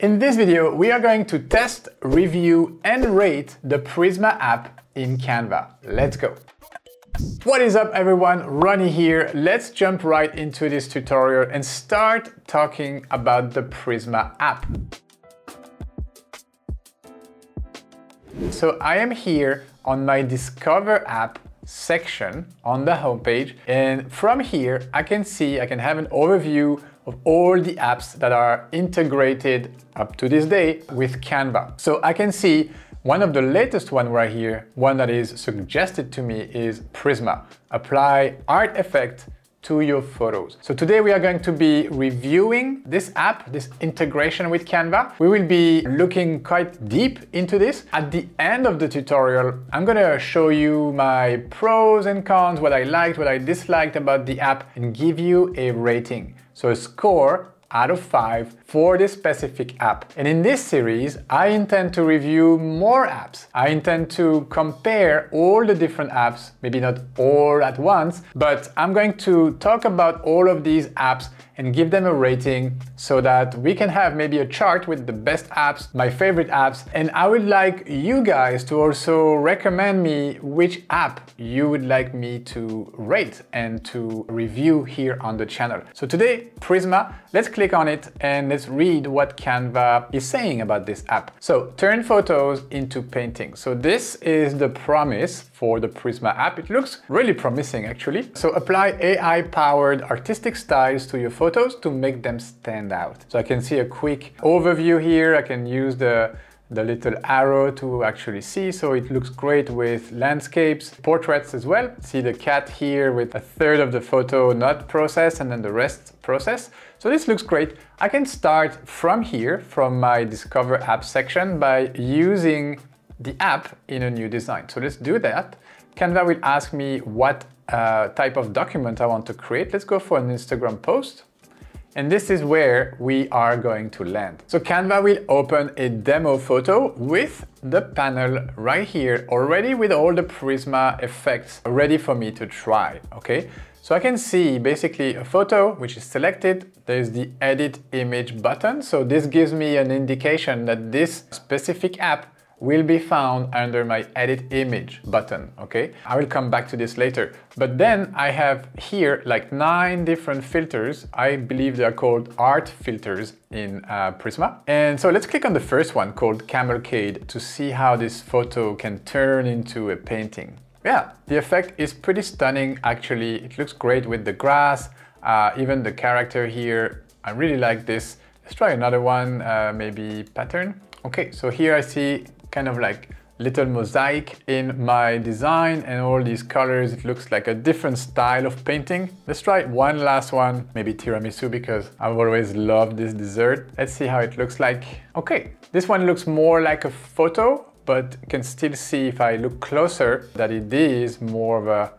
In this video, we are going to test, review, and rate the Prisma app in Canva. Let's go. What is up everyone, Ronnie here. Let's jump right into this tutorial and start talking about the Prisma app. So I am here on my Discover app section on the homepage and from here I can see, I can have an overview of all the apps that are integrated up to this day with Canva. So I can see one of the latest one right here, one that is suggested to me is Prisma. Apply art effect to your photos. So today we are going to be reviewing this app, this integration with Canva. We will be looking quite deep into this. At the end of the tutorial, I'm gonna show you my pros and cons, what I liked, what I disliked about the app, and give you a rating. So a score out of 5 for this specific app. And in this series, I intend to review more apps. I intend to compare all the different apps, maybe not all at once, but I'm going to talk about all of these apps and give them a rating so that we can have maybe a chart with the best apps, my favorite apps, and I would like you guys to also recommend me which app you would like me to rate and to review here on the channel. So today, Prisma, let's click on it and let's read what Canva is saying about this app. So turn photos into paintings. So this is the promise for the Prisma app. It looks really promising actually. So apply AI powered artistic styles to your photos to make them stand out. So I can see a quick overview here. I can use the the little arrow to actually see. So it looks great with landscapes, portraits as well. See the cat here with a third of the photo not processed and then the rest processed. So this looks great. I can start from here, from my Discover app section by using the app in a new design. So let's do that. Canva will ask me what uh, type of document I want to create. Let's go for an Instagram post. And this is where we are going to land. So Canva will open a demo photo with the panel right here, already with all the Prisma effects ready for me to try, okay? So I can see basically a photo which is selected. There's the edit image button. So this gives me an indication that this specific app will be found under my edit image button, okay? I will come back to this later. But then I have here like nine different filters. I believe they are called art filters in uh, Prisma. And so let's click on the first one called Cavalcade to see how this photo can turn into a painting. Yeah, the effect is pretty stunning actually. It looks great with the grass, uh, even the character here. I really like this. Let's try another one, uh, maybe pattern. Okay, so here I see kind of like little mosaic in my design and all these colors. It looks like a different style of painting. Let's try one last one, maybe tiramisu because I've always loved this dessert. Let's see how it looks like. Okay, this one looks more like a photo, but can still see if I look closer that it is more of a,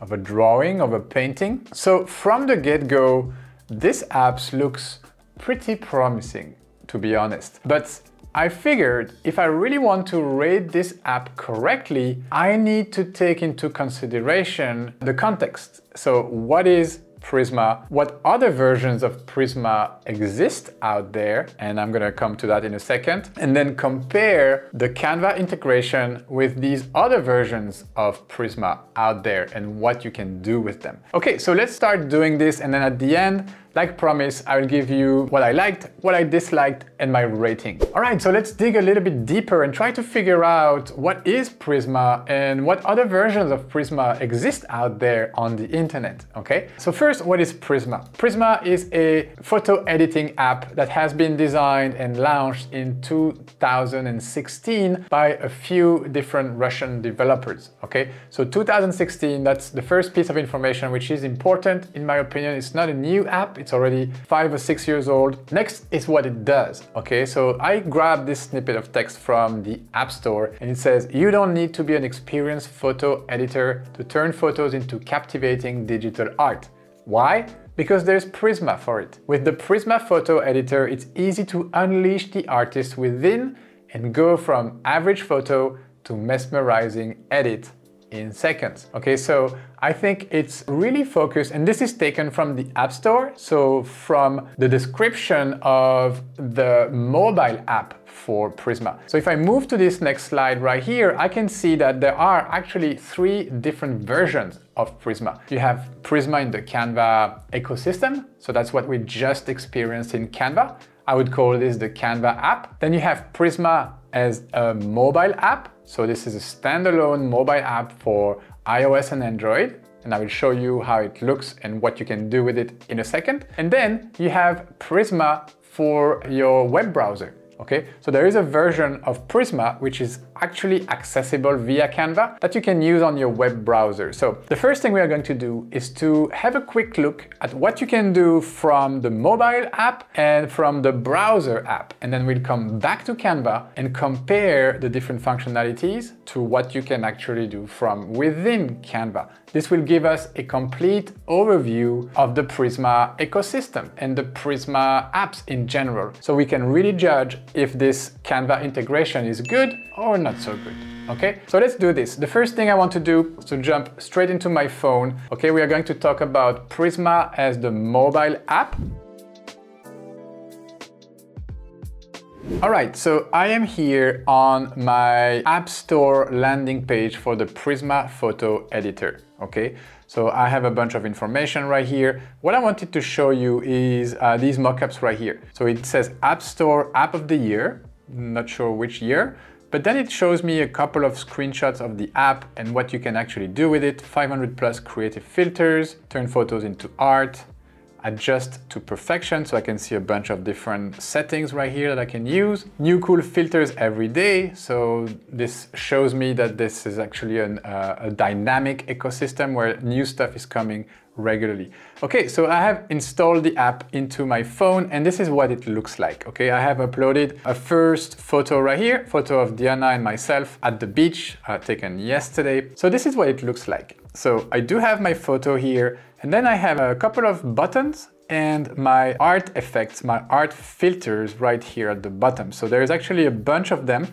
of a drawing, of a painting. So from the get-go, this app looks pretty promising, to be honest. But I figured if I really want to rate this app correctly, I need to take into consideration the context. So what is Prisma, what other versions of Prisma exist out there, and I'm gonna come to that in a second, and then compare the Canva integration with these other versions of Prisma out there and what you can do with them. Okay, so let's start doing this, and then at the end, like promised, I will give you what I liked, what I disliked, and my rating. All right, so let's dig a little bit deeper and try to figure out what is Prisma and what other versions of Prisma exist out there on the internet, okay? So first, what is Prisma? Prisma is a photo editing app that has been designed and launched in 2016 by a few different Russian developers, okay? So 2016, that's the first piece of information which is important in my opinion. It's not a new app, it's already five or six years old. Next is what it does, okay? So I grabbed this snippet of text from the App Store and it says, you don't need to be an experienced photo editor to turn photos into captivating digital art. Why? Because there's Prisma for it. With the Prisma photo editor, it's easy to unleash the artist within and go from average photo to mesmerizing edit in seconds. Okay, so I think it's really focused, and this is taken from the App Store, so from the description of the mobile app for Prisma. So if I move to this next slide right here, I can see that there are actually three different versions of Prisma. You have Prisma in the Canva ecosystem, so that's what we just experienced in Canva. I would call this the Canva app. Then you have Prisma as a mobile app. So this is a standalone mobile app for iOS and Android. And I will show you how it looks and what you can do with it in a second. And then you have Prisma for your web browser. Okay, so there is a version of Prisma which is actually accessible via Canva that you can use on your web browser. So the first thing we are going to do is to have a quick look at what you can do from the mobile app and from the browser app. And then we'll come back to Canva and compare the different functionalities to what you can actually do from within Canva. This will give us a complete overview of the Prisma ecosystem and the Prisma apps in general. So we can really judge if this Canva integration is good or not so good. Okay, so let's do this. The first thing I want to do is to jump straight into my phone. Okay, we are going to talk about Prisma as the mobile app. All right, so I am here on my App Store landing page for the Prisma Photo Editor, okay? So I have a bunch of information right here. What I wanted to show you is uh, these mockups right here. So it says App Store App of the Year, not sure which year, but then it shows me a couple of screenshots of the app and what you can actually do with it. 500 plus creative filters, turn photos into art, adjust to perfection so I can see a bunch of different settings right here that I can use. New cool filters every day. So this shows me that this is actually an, uh, a dynamic ecosystem where new stuff is coming regularly. Okay, so I have installed the app into my phone and this is what it looks like. Okay, I have uploaded a first photo right here, photo of Diana and myself at the beach uh, taken yesterday. So this is what it looks like. So I do have my photo here and then I have a couple of buttons and my art effects, my art filters right here at the bottom. So there's actually a bunch of them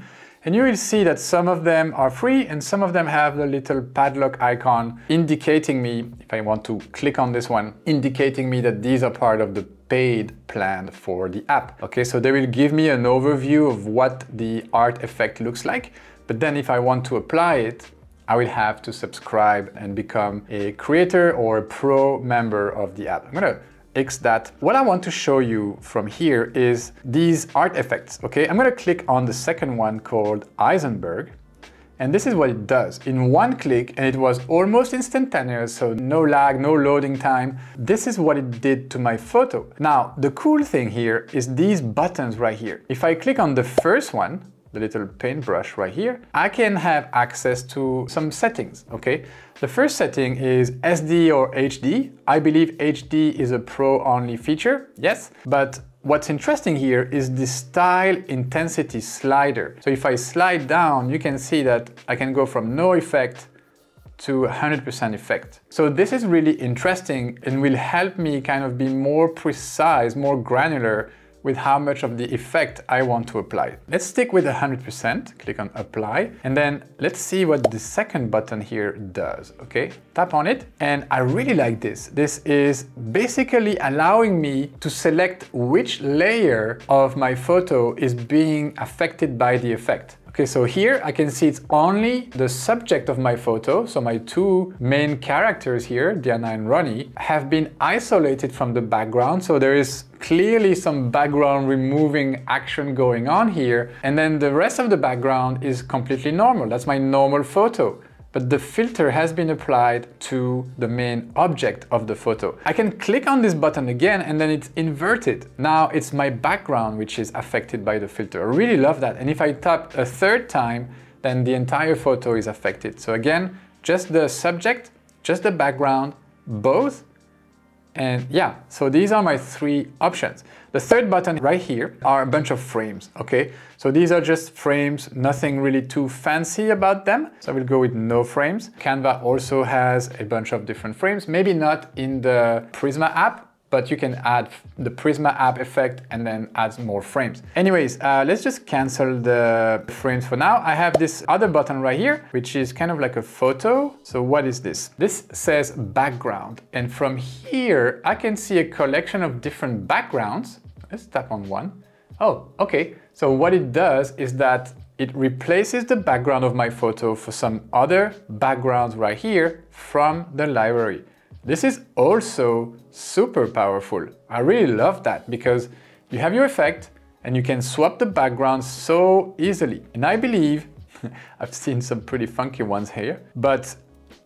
and you will see that some of them are free and some of them have the little padlock icon indicating me, if I want to click on this one, indicating me that these are part of the paid plan for the app. Okay, so they will give me an overview of what the art effect looks like. But then if I want to apply it, I will have to subscribe and become a creator or a pro member of the app. I'm gonna X that. What I want to show you from here is these art effects, okay? I'm gonna click on the second one called Eisenberg. And this is what it does. In one click, and it was almost instantaneous, so no lag, no loading time. This is what it did to my photo. Now, the cool thing here is these buttons right here. If I click on the first one, the little paintbrush right here, I can have access to some settings, okay? The first setting is SD or HD. I believe HD is a pro-only feature, yes, but What's interesting here is the style intensity slider. So if I slide down, you can see that I can go from no effect to 100% effect. So this is really interesting and will help me kind of be more precise, more granular with how much of the effect I want to apply. Let's stick with 100%, click on apply, and then let's see what the second button here does, okay? Tap on it, and I really like this. This is basically allowing me to select which layer of my photo is being affected by the effect. Okay, so here I can see it's only the subject of my photo, so my two main characters here, Diana and Ronnie, have been isolated from the background, so there is clearly some background removing action going on here, and then the rest of the background is completely normal. That's my normal photo but the filter has been applied to the main object of the photo. I can click on this button again and then it's inverted. Now it's my background which is affected by the filter. I really love that. And if I tap a third time, then the entire photo is affected. So again, just the subject, just the background, both and yeah, so these are my three options. The third button right here are a bunch of frames, okay? So these are just frames, nothing really too fancy about them. So I will go with no frames. Canva also has a bunch of different frames, maybe not in the Prisma app, but you can add the Prisma app effect and then add more frames. Anyways, uh, let's just cancel the frames for now. I have this other button right here, which is kind of like a photo. So what is this? This says background. And from here, I can see a collection of different backgrounds. Let's tap on one. Oh, okay. So what it does is that it replaces the background of my photo for some other backgrounds right here from the library. This is also super powerful. I really love that because you have your effect and you can swap the background so easily. And I believe, I've seen some pretty funky ones here, but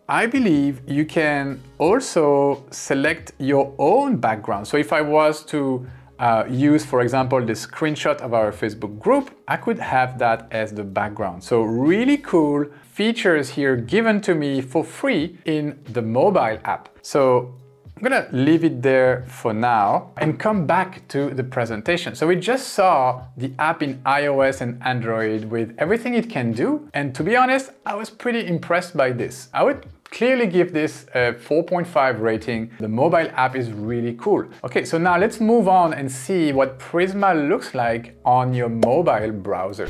I believe you can also select your own background. So if I was to uh, use, for example, the screenshot of our Facebook group, I could have that as the background. So really cool features here given to me for free in the mobile app. So I'm gonna leave it there for now and come back to the presentation. So we just saw the app in iOS and Android with everything it can do. And to be honest, I was pretty impressed by this. I would clearly give this a 4.5 rating. The mobile app is really cool. Okay, so now let's move on and see what Prisma looks like on your mobile browser.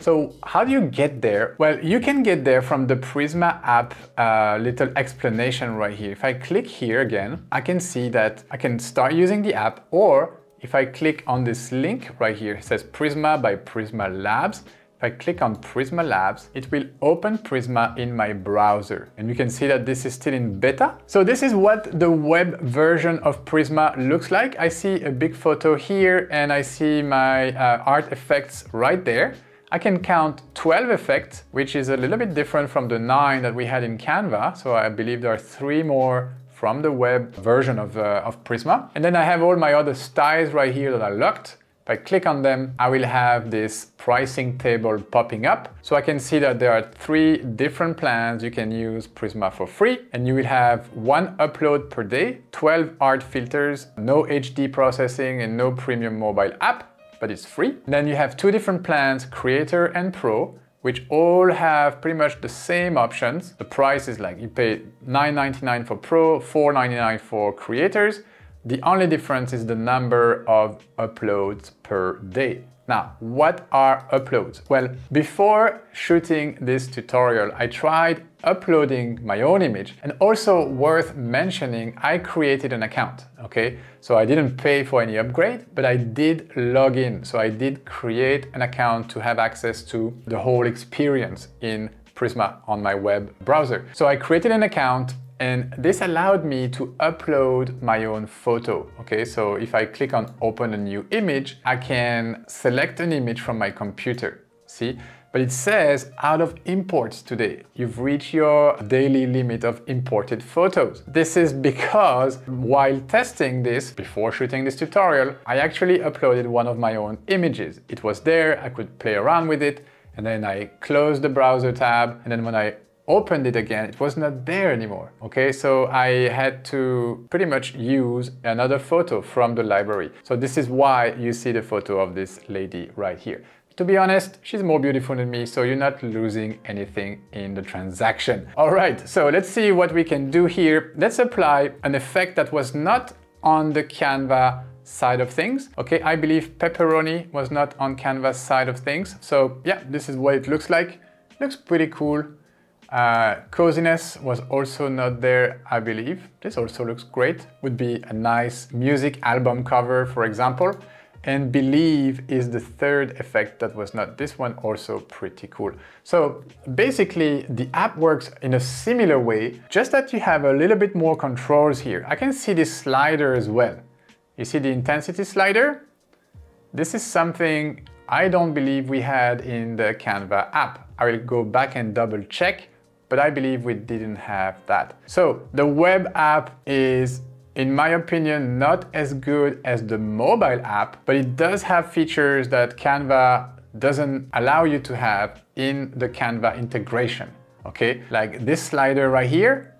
So how do you get there? Well, you can get there from the Prisma app uh, little explanation right here. If I click here again, I can see that I can start using the app or if I click on this link right here, it says Prisma by Prisma Labs, if I click on Prisma Labs, it will open Prisma in my browser. And you can see that this is still in beta. So this is what the web version of Prisma looks like. I see a big photo here and I see my uh, art effects right there. I can count 12 effects, which is a little bit different from the nine that we had in Canva. So I believe there are three more from the web version of, uh, of Prisma. And then I have all my other styles right here that are locked. If I click on them, I will have this pricing table popping up. So I can see that there are three different plans you can use Prisma for free. And you will have one upload per day, 12 art filters, no HD processing and no premium mobile app, but it's free. Then you have two different plans, Creator and Pro, which all have pretty much the same options. The price is like you pay $9.99 for Pro, $4.99 for Creators, the only difference is the number of uploads per day. Now, what are uploads? Well, before shooting this tutorial, I tried uploading my own image and also worth mentioning, I created an account, okay? So I didn't pay for any upgrade, but I did log in. So I did create an account to have access to the whole experience in Prisma on my web browser. So I created an account and this allowed me to upload my own photo. Okay, so if I click on open a new image, I can select an image from my computer. See? But it says out of imports today. You've reached your daily limit of imported photos. This is because while testing this, before shooting this tutorial, I actually uploaded one of my own images. It was there, I could play around with it, and then I closed the browser tab, and then when I opened it again, it was not there anymore. Okay, so I had to pretty much use another photo from the library. So this is why you see the photo of this lady right here. To be honest, she's more beautiful than me, so you're not losing anything in the transaction. All right, so let's see what we can do here. Let's apply an effect that was not on the Canva side of things. Okay, I believe pepperoni was not on Canva's side of things. So yeah, this is what it looks like. Looks pretty cool. Uh, coziness was also not there, I believe. This also looks great. Would be a nice music album cover, for example. And believe is the third effect that was not this one, also pretty cool. So basically the app works in a similar way, just that you have a little bit more controls here. I can see this slider as well. You see the intensity slider? This is something I don't believe we had in the Canva app. I will go back and double check but I believe we didn't have that. So the web app is in my opinion, not as good as the mobile app, but it does have features that Canva doesn't allow you to have in the Canva integration, okay? Like this slider right here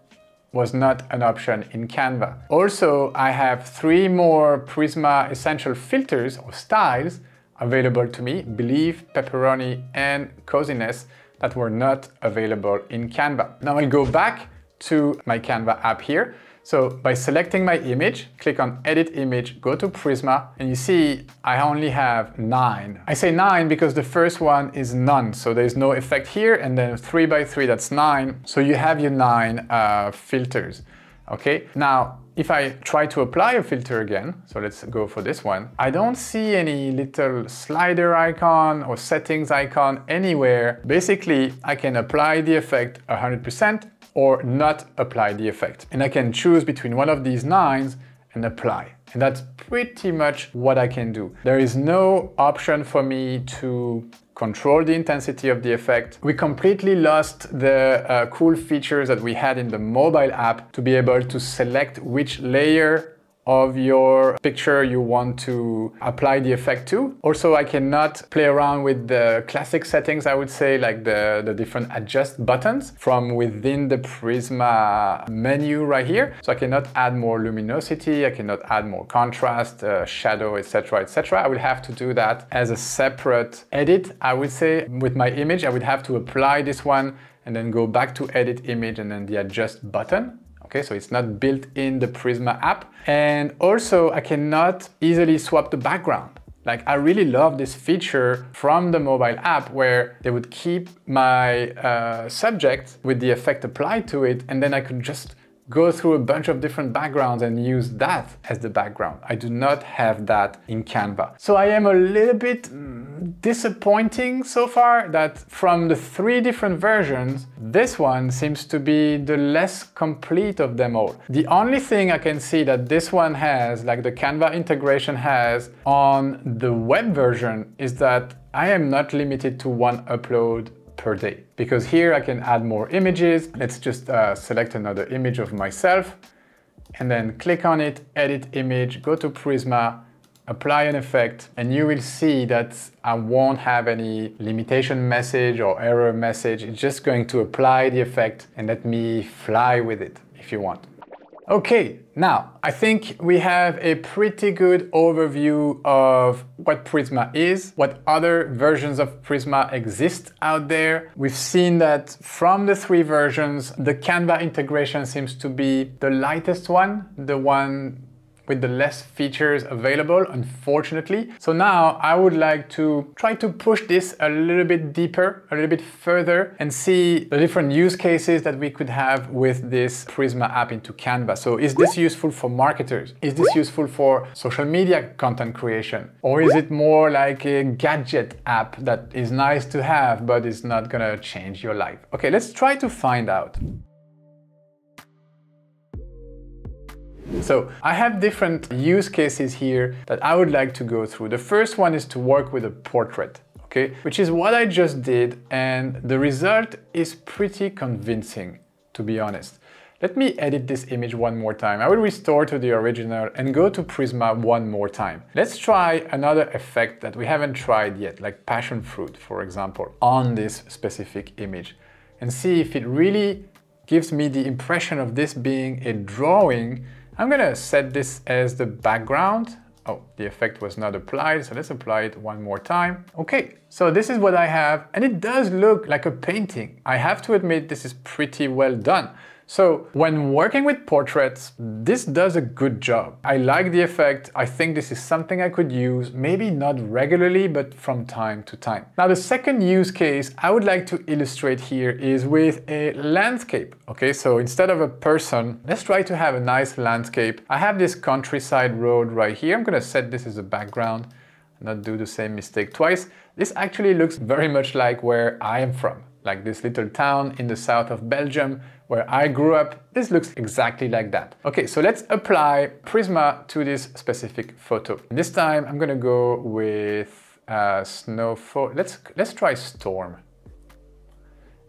was not an option in Canva. Also, I have three more Prisma Essential filters or styles available to me, Believe, Pepperoni, and Coziness that were not available in Canva. Now I'll go back to my Canva app here. So by selecting my image, click on edit image, go to Prisma, and you see I only have nine. I say nine because the first one is none, so there's no effect here, and then three by three, that's nine. So you have your nine uh, filters, okay? Now, if I try to apply a filter again, so let's go for this one, I don't see any little slider icon or settings icon anywhere. Basically, I can apply the effect 100% or not apply the effect. And I can choose between one of these nines and apply. And that's pretty much what I can do. There is no option for me to control the intensity of the effect. We completely lost the uh, cool features that we had in the mobile app to be able to select which layer of your picture you want to apply the effect to. Also, I cannot play around with the classic settings, I would say, like the, the different adjust buttons from within the Prisma menu right here. So I cannot add more luminosity, I cannot add more contrast, uh, shadow, etc., etc. I will have to do that as a separate edit, I would say. With my image, I would have to apply this one and then go back to edit image and then the adjust button Okay, so it's not built in the Prisma app. And also I cannot easily swap the background. Like I really love this feature from the mobile app where they would keep my uh, subject with the effect applied to it and then I could just go through a bunch of different backgrounds and use that as the background. I do not have that in Canva. So I am a little bit mm, disappointing so far that from the three different versions, this one seems to be the less complete of them all. The only thing I can see that this one has, like the Canva integration has on the web version is that I am not limited to one upload per day. Because here I can add more images. Let's just uh, select another image of myself and then click on it, edit image, go to Prisma, apply an effect, and you will see that I won't have any limitation message or error message. It's just going to apply the effect and let me fly with it if you want. Okay, now I think we have a pretty good overview of what Prisma is, what other versions of Prisma exist out there. We've seen that from the three versions, the Canva integration seems to be the lightest one, the one with the less features available, unfortunately. So now I would like to try to push this a little bit deeper, a little bit further, and see the different use cases that we could have with this Prisma app into Canva. So is this useful for marketers? Is this useful for social media content creation? Or is it more like a gadget app that is nice to have, but is not gonna change your life? Okay, let's try to find out. So I have different use cases here that I would like to go through. The first one is to work with a portrait. Okay, which is what I just did and the result is pretty convincing to be honest. Let me edit this image one more time. I will restore to the original and go to Prisma one more time. Let's try another effect that we haven't tried yet, like passion fruit, for example, on this specific image and see if it really gives me the impression of this being a drawing I'm gonna set this as the background. Oh, the effect was not applied, so let's apply it one more time. Okay, so this is what I have, and it does look like a painting. I have to admit this is pretty well done. So when working with portraits, this does a good job. I like the effect. I think this is something I could use, maybe not regularly, but from time to time. Now, the second use case I would like to illustrate here is with a landscape. Okay, so instead of a person, let's try to have a nice landscape. I have this countryside road right here. I'm gonna set this as a background not do the same mistake twice. This actually looks very much like where I am from like this little town in the south of Belgium where I grew up. This looks exactly like that. Okay, so let's apply Prisma to this specific photo. This time I'm gonna go with uh, snow Let's, let's try storm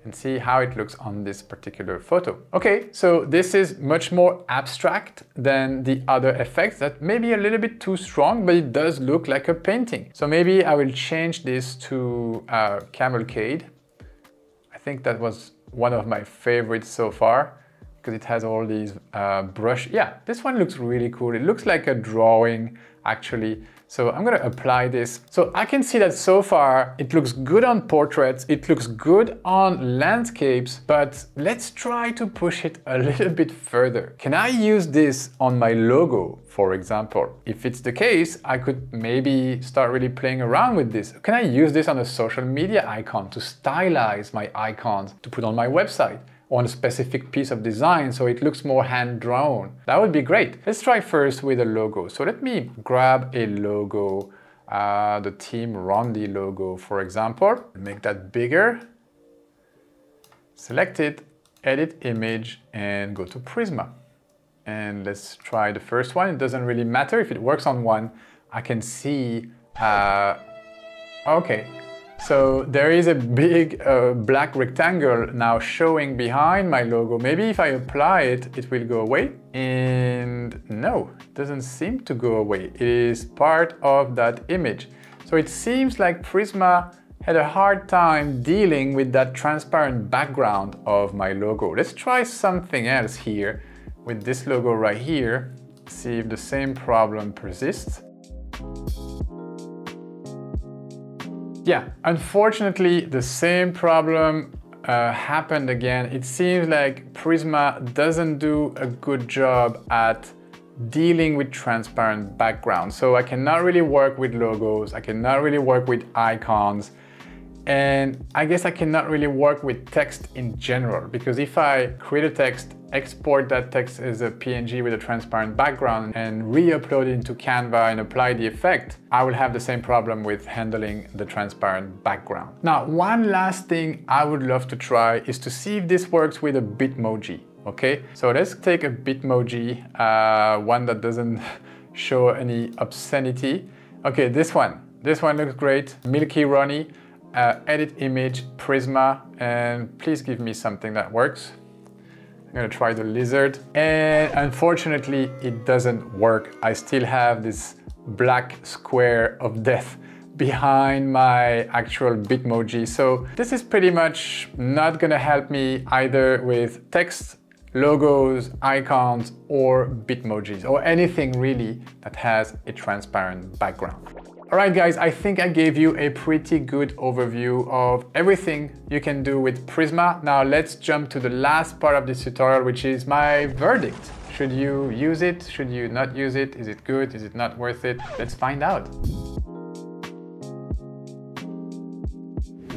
and see how it looks on this particular photo. Okay, so this is much more abstract than the other effects that may be a little bit too strong, but it does look like a painting. So maybe I will change this to uh, cavalcade think that was one of my favorites so far because it has all these uh, brush. Yeah, this one looks really cool. It looks like a drawing. actually. So I'm gonna apply this. So I can see that so far it looks good on portraits, it looks good on landscapes, but let's try to push it a little bit further. Can I use this on my logo, for example? If it's the case, I could maybe start really playing around with this. Can I use this on a social media icon to stylize my icons to put on my website? On a specific piece of design so it looks more hand-drawn. That would be great. Let's try first with a logo. So let me grab a logo, uh, the Team Rondi logo, for example. Make that bigger. Select it, edit image, and go to Prisma. And let's try the first one. It doesn't really matter if it works on one. I can see, uh, okay, so there is a big uh, black rectangle now showing behind my logo. Maybe if I apply it, it will go away. And no, it doesn't seem to go away. It is part of that image. So it seems like Prisma had a hard time dealing with that transparent background of my logo. Let's try something else here with this logo right here. See if the same problem persists. Yeah, unfortunately, the same problem uh, happened again. It seems like Prisma doesn't do a good job at dealing with transparent backgrounds. So I cannot really work with logos, I cannot really work with icons, and I guess I cannot really work with text in general because if I create a text, export that text as a PNG with a transparent background and re-upload it into Canva and apply the effect, I will have the same problem with handling the transparent background. Now, one last thing I would love to try is to see if this works with a Bitmoji, okay? So let's take a Bitmoji, uh, one that doesn't show any obscenity. Okay, this one. This one looks great. Milky Ronnie uh, edit image, Prisma, and please give me something that works. I'm gonna try the lizard. And unfortunately, it doesn't work. I still have this black square of death behind my actual Bitmoji. So this is pretty much not gonna help me either with text, logos, icons, or Bitmojis, or anything really that has a transparent background. Alright guys, I think I gave you a pretty good overview of everything you can do with Prisma. Now let's jump to the last part of this tutorial, which is my verdict. Should you use it? Should you not use it? Is it good? Is it not worth it? Let's find out.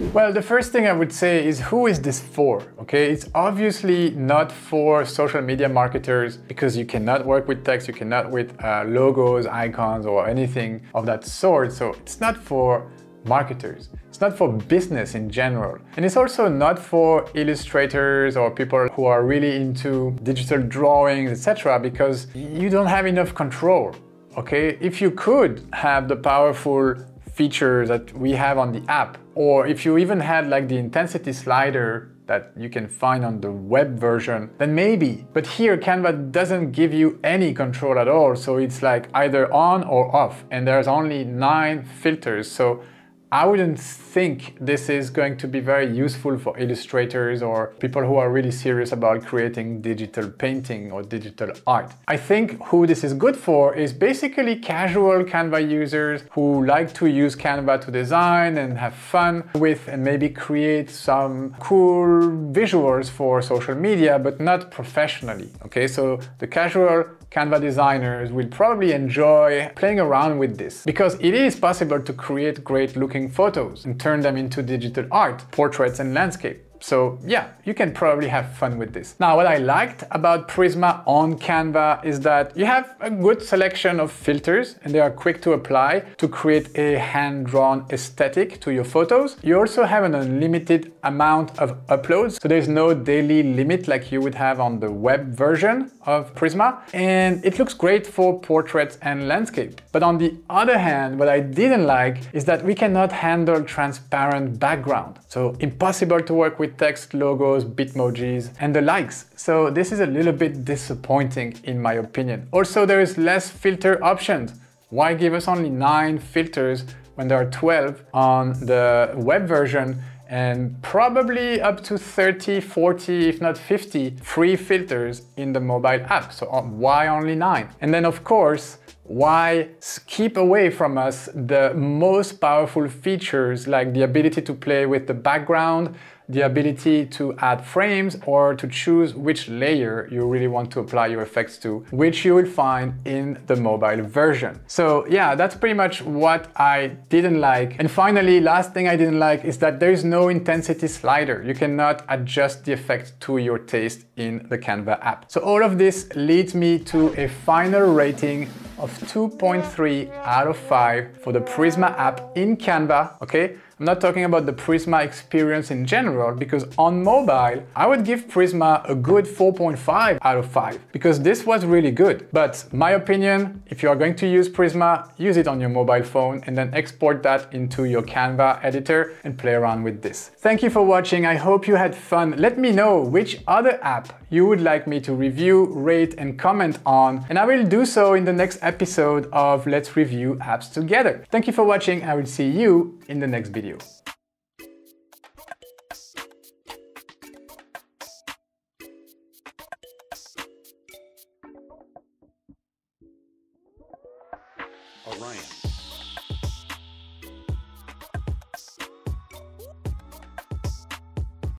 Well, the first thing I would say is who is this for? Okay, it's obviously not for social media marketers because you cannot work with text, you cannot with uh, logos, icons, or anything of that sort. So it's not for marketers. It's not for business in general. And it's also not for illustrators or people who are really into digital drawings, etc. because you don't have enough control. Okay, if you could have the powerful features that we have on the app, or if you even had like the intensity slider that you can find on the web version, then maybe. But here Canva doesn't give you any control at all. So it's like either on or off and there's only nine filters. So I wouldn't think this is going to be very useful for illustrators or people who are really serious about creating digital painting or digital art. I think who this is good for is basically casual Canva users who like to use Canva to design and have fun with and maybe create some cool visuals for social media, but not professionally. Okay, so the casual Canva designers will probably enjoy playing around with this because it is possible to create great looking photos and turn them into digital art, portraits and landscape. So yeah, you can probably have fun with this. Now, what I liked about Prisma on Canva is that you have a good selection of filters and they are quick to apply to create a hand-drawn aesthetic to your photos. You also have an unlimited amount of uploads, so there's no daily limit like you would have on the web version of Prisma. And it looks great for portraits and landscape. But on the other hand, what I didn't like is that we cannot handle transparent background. So impossible to work with with text, logos, bitmojis, and the likes. So this is a little bit disappointing in my opinion. Also, there is less filter options. Why give us only nine filters when there are 12 on the web version and probably up to 30, 40, if not 50 free filters in the mobile app. So uh, why only nine? And then of course, why keep away from us the most powerful features like the ability to play with the background, the ability to add frames or to choose which layer you really want to apply your effects to, which you will find in the mobile version. So yeah, that's pretty much what I didn't like. And finally, last thing I didn't like is that there is no intensity slider. You cannot adjust the effect to your taste in the Canva app. So all of this leads me to a final rating of 2.3 out of 5 for the Prisma app in Canva, okay? I'm not talking about the Prisma experience in general because on mobile, I would give Prisma a good 4.5 out of 5 because this was really good. But my opinion, if you are going to use Prisma, use it on your mobile phone and then export that into your Canva editor and play around with this. Thank you for watching. I hope you had fun. Let me know which other app you would like me to review, rate and comment on and I will do so in the next episode of Let's Review Apps Together. Thank you for watching. I will see you in the next video.